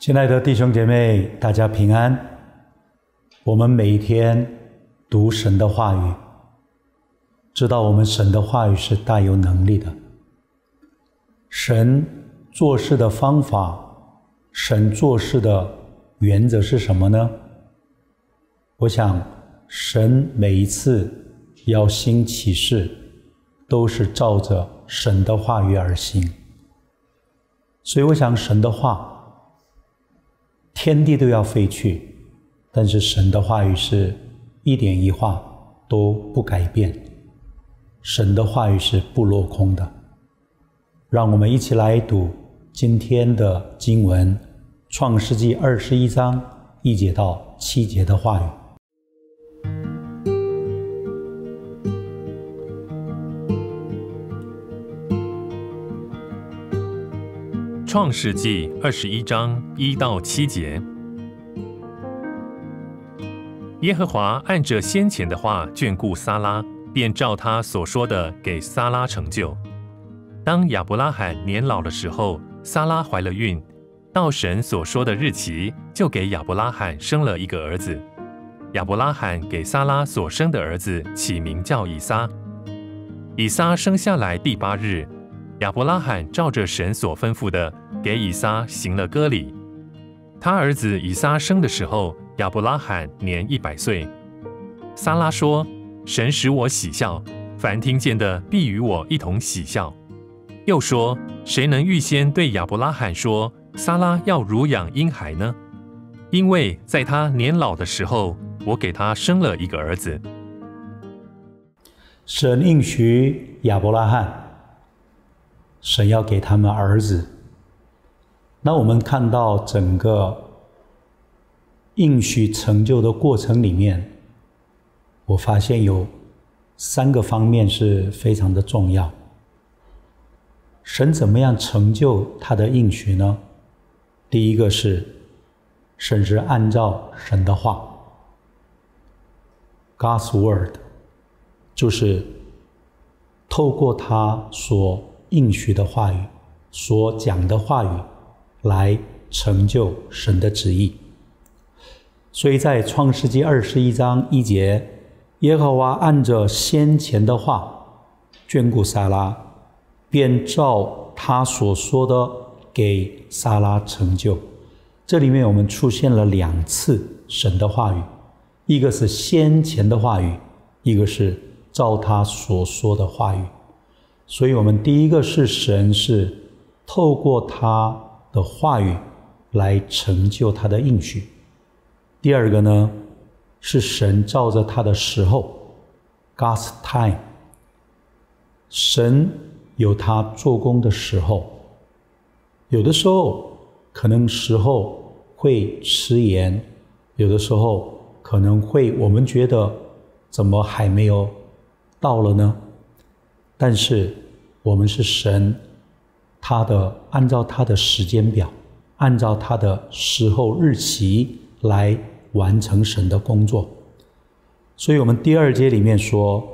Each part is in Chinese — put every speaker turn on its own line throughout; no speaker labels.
亲爱的弟兄姐妹，大家平安。我们每一天读神的话语，知道我们神的话语是大有能力的。神做事的方法，神做事的原则是什么呢？我想，神每一次要兴起事，都是照着神的话语而行。所以，我想神的话。天地都要废去，但是神的话语是一点一画都不改变，神的话语是不落空的。让我们一起来读今天的经文，《创世纪》二十一章一节到七节的话语。
创世纪二十一章一到七节，耶和华按着先前的话眷顾撒拉，便照他所说的给撒拉成就。当亚伯拉罕年老的时候，撒拉怀了孕，到神所说的日期，就给亚伯拉罕生了一个儿子。亚伯拉罕给撒拉所生的儿子起名叫以撒。以撒生下来第八日。亚伯拉罕照着神所吩咐的，给以撒行了割礼。他儿子以撒生的时候，亚伯拉罕年一百岁。撒拉说：“神使我喜笑，凡听见的必与我一同喜笑。”又说：“谁能预先对亚伯拉罕说，撒拉要乳养婴孩呢？因为在他年老的时候，我给他生了一个儿子。”
神应许亚伯拉罕。神要给他们儿子，那我们看到整个应许成就的过程里面，我发现有三个方面是非常的重要。神怎么样成就他的应许呢？第一个是，神是按照神的话，God's word，就是透过他所。应许的话语，所讲的话语，来成就神的旨意。所以在创世纪二十一章一节，耶和华按着先前的话眷顾撒拉，便照他所说的给撒拉成就。这里面我们出现了两次神的话语，一个是先前的话语，一个是照他所说的话语。所以，我们第一个是神是透过他的话语来成就他的应许；第二个呢，是神照着他的时候，God's time，神有他做工的时候，有的时候可能时候会迟延，有的时候可能会我们觉得怎么还没有到了呢？但是我们是神，他的按照他的时间表，按照他的时候日期来完成神的工作。所以，我们第二节里面说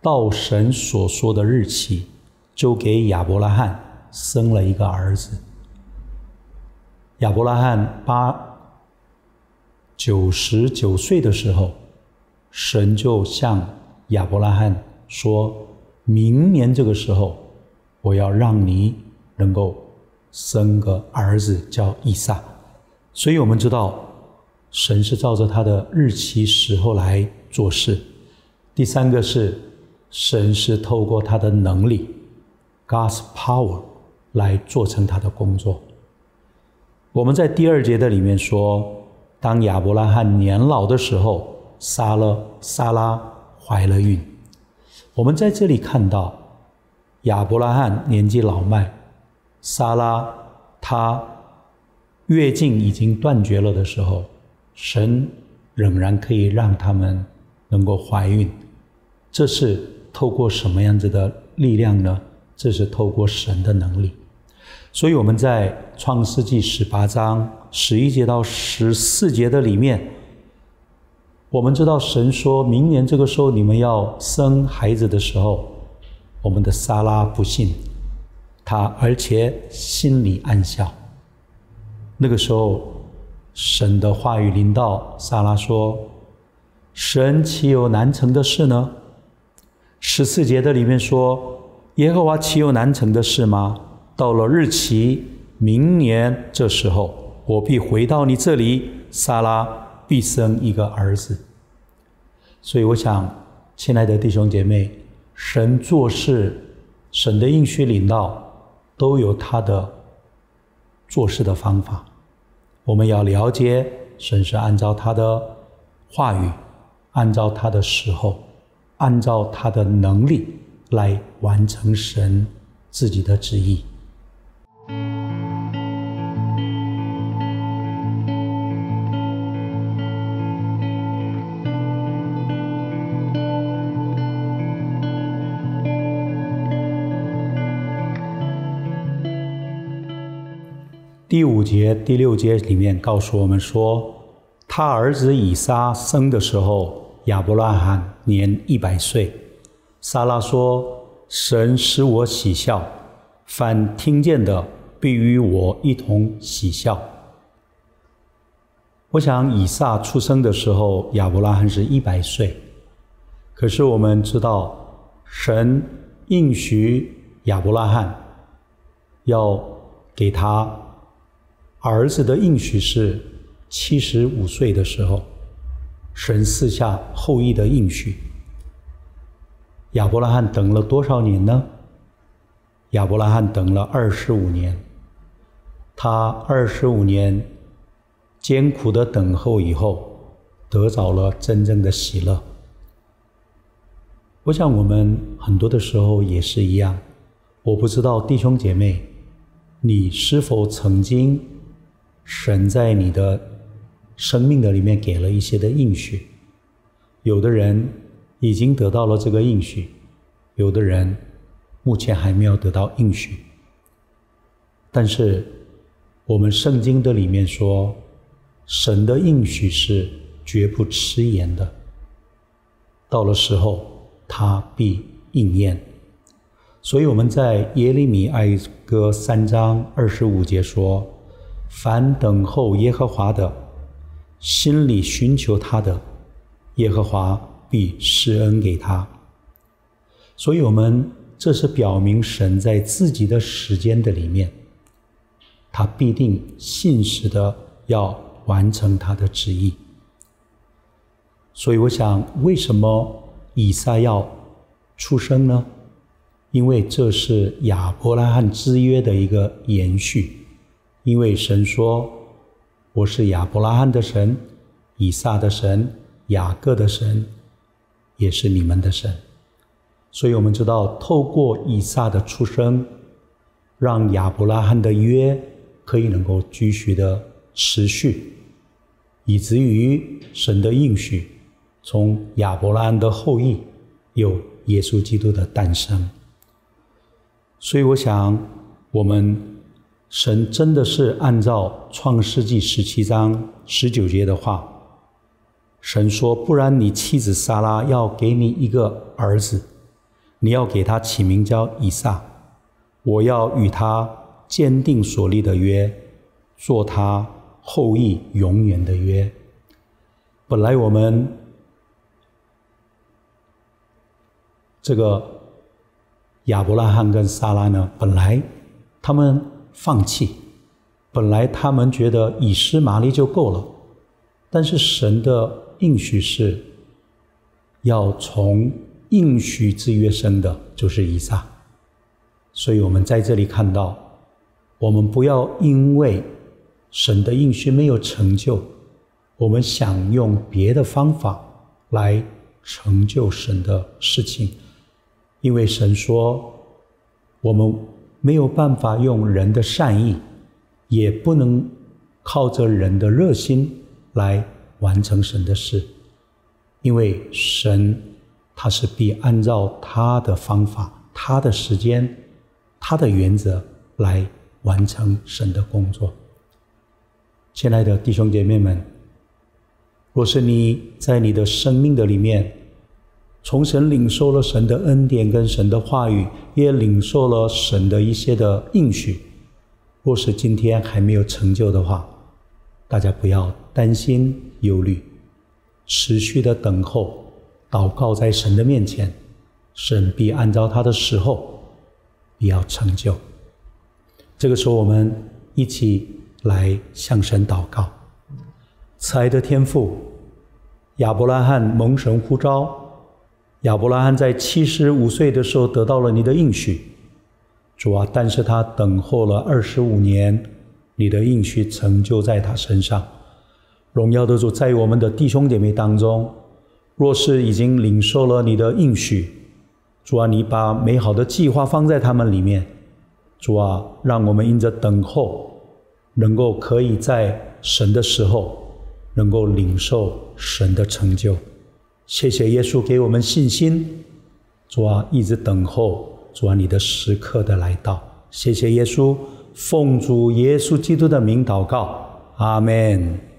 到神所说的日期，就给亚伯拉罕生了一个儿子。亚伯拉罕八九十九岁的时候，神就向亚伯拉罕说。明年这个时候，我要让你能够生个儿子，叫以撒。所以我们知道，神是照着他的日期时候来做事。第三个是，神是透过他的能力，God's power，来做成他的工作。我们在第二节的里面说，当亚伯拉罕年老的时候，杀了撒拉怀了孕。我们在这里看到亚伯拉罕年纪老迈，撒拉她月经已经断绝了的时候，神仍然可以让他们能够怀孕。这是透过什么样子的力量呢？这是透过神的能力。所以我们在创世纪十八章十一节到十四节的里面。我们知道神说明年这个时候你们要生孩子的时候，我们的撒拉不信，他而且心里暗笑。那个时候，神的话语临到撒拉说：“神岂有难成的事呢？”十四节的里面说：“耶和华岂有难成的事吗？”到了日期，明年这时候，我必回到你这里，撒拉必生一个儿子。所以，我想，亲爱的弟兄姐妹，神做事，神的应许领到，都有他的做事的方法。我们要了解，神是按照他的话语，按照他的时候，按照他的能力来完成神自己的旨意。第五节、第六节里面告诉我们说，他儿子以撒生的时候，亚伯拉罕年一百岁。撒拉说：“神使我喜笑，凡听见的必与我一同喜笑。”我想以撒出生的时候，亚伯拉罕是一百岁。可是我们知道，神应许亚伯拉罕要给他。儿子的应许是七十五岁的时候，神赐下后裔的应许。亚伯拉罕等了多少年呢？亚伯拉罕等了二十五年。他二十五年艰苦的等候以后，得着了真正的喜乐。我想我们很多的时候也是一样。我不知道弟兄姐妹，你是否曾经？神在你的生命的里面给了一些的应许，有的人已经得到了这个应许，有的人目前还没有得到应许。但是我们圣经的里面说，神的应许是绝不迟延的，到了时候他必应验。所以我们在耶利米哀歌三章二十五节说。凡等候耶和华的，心里寻求他的，耶和华必施恩给他。所以，我们这是表明神在自己的时间的里面，他必定信实的要完成他的旨意。所以，我想，为什么以撒要出生呢？因为这是亚伯拉罕之约的一个延续。因为神说：“我是亚伯拉罕的神，以撒的神，雅各的神，也是你们的神。”所以，我们知道，透过以撒的出生，让亚伯拉罕的约可以能够继续的持续，以至于神的应许，从亚伯拉罕的后裔有耶稣基督的诞生。所以，我想我们。神真的是按照创世纪十七章十九节的话，神说：“不然你妻子撒拉要给你一个儿子，你要给他起名叫以撒。我要与他坚定所立的约，做他后裔永远的约。”本来我们这个亚伯拉罕跟撒拉呢，本来他们。放弃，本来他们觉得以实玛利就够了，但是神的应许是，要从应许之约生的，就是以撒。所以我们在这里看到，我们不要因为神的应许没有成就，我们想用别的方法来成就神的事情，因为神说，我们。没有办法用人的善意，也不能靠着人的热心来完成神的事，因为神他是必按照他的方法、他的时间、他的原则来完成神的工作。亲爱的弟兄姐妹们，若是你在你的生命的里面，从神领受了神的恩典跟神的话语，也领受了神的一些的应许。若是今天还没有成就的话，大家不要担心忧虑，持续的等候，祷告在神的面前，神必按照他的时候必要成就。这个时候，我们一起来向神祷告。慈爱的天父，亚伯拉罕蒙神呼召，亚伯拉罕在七十五岁的时候得到了你的应许。主啊，但是他等候了二十五年，你的应许成就在他身上。荣耀的主，在我们的弟兄姐妹当中，若是已经领受了你的应许，主啊，你把美好的计划放在他们里面。主啊，让我们因着等候，能够可以在神的时候，能够领受神的成就。谢谢耶稣给我们信心。主啊，一直等候。主啊，你的时刻的来到，谢谢耶稣，奉主耶稣基督的名祷告，阿门。